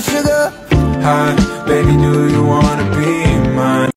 sugar. Hi, baby, do